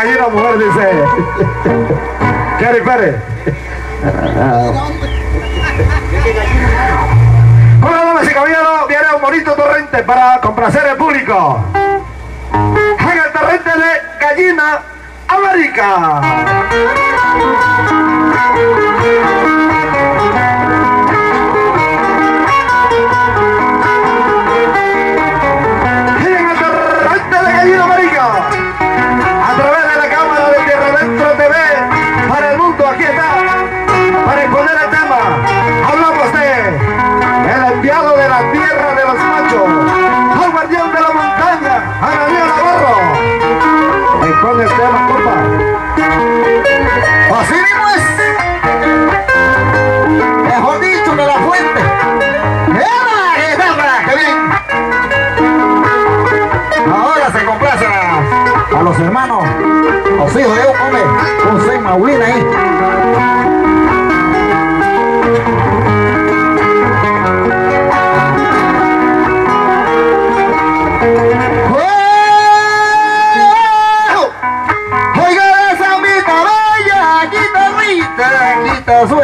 cayó una mujer, dice ella. Cari Pérez. Bueno, damas y caballeros, viene un bonito torrente para complacer el público. En el torrente de Gallina América. Phúc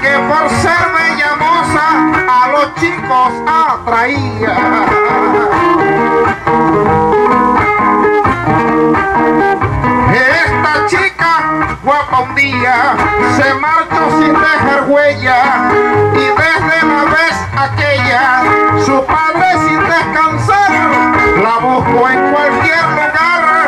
que por ser bella moza a los chicos atraía. Esta chica guapa un día se marchó sin dejar huella y desde la vez aquella su padre sin descansar la buscó en cualquier lugar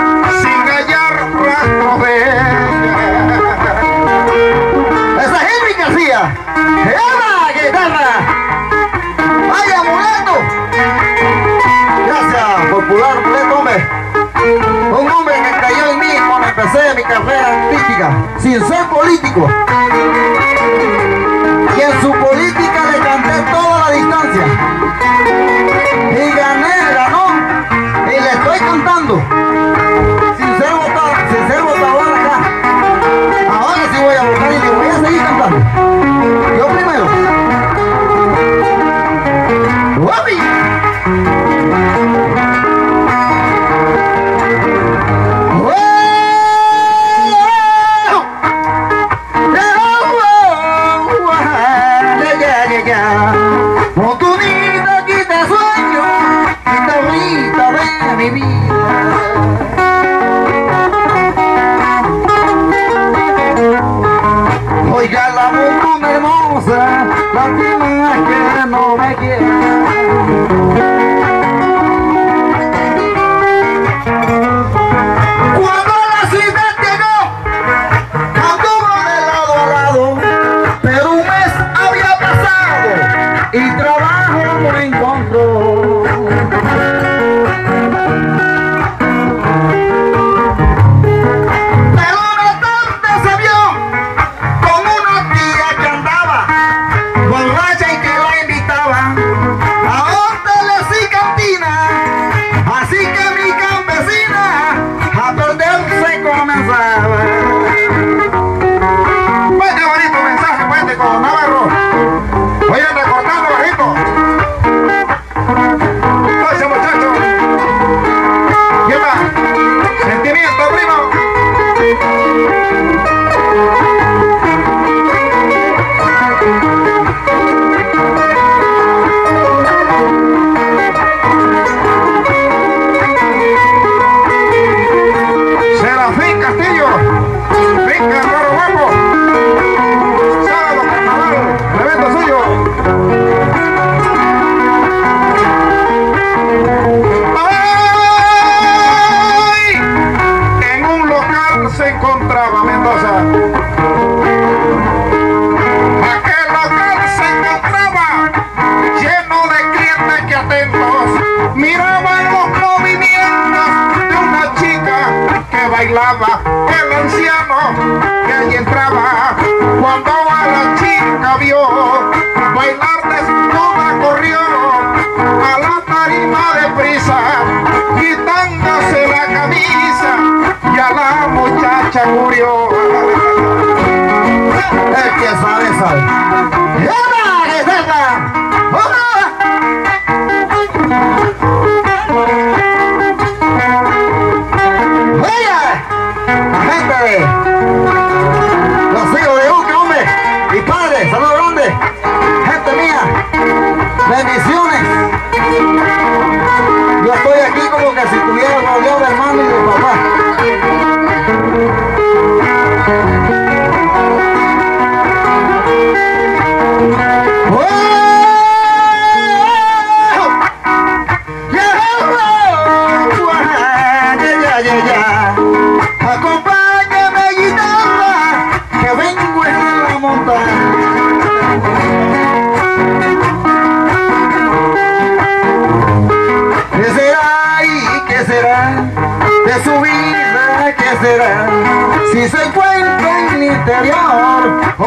sea mi carrera artística, sin ser político. Y en su política le canté toda la distancia. miraba los movimientos de una chica que bailaba, el anciano que ahí entraba. Cuando a la chica vio bailar desnuda, corrió a la tarima de prisa, quitándose la camisa y a la muchacha murió. Es que sabe, sabe. Si se encuentra en mi interior, o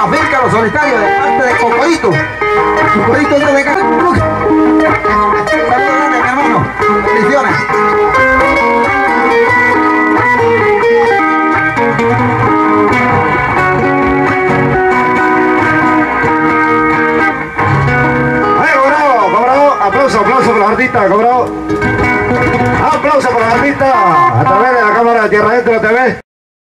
la finca Los Solitarios de parte de Cocodito. Cocodito se de Saludos hermano. Bendiciones. aplauso, aplauso para la artista, cobrado. Aplauso para la artista a través de la cámara de Tierra Dentro TV.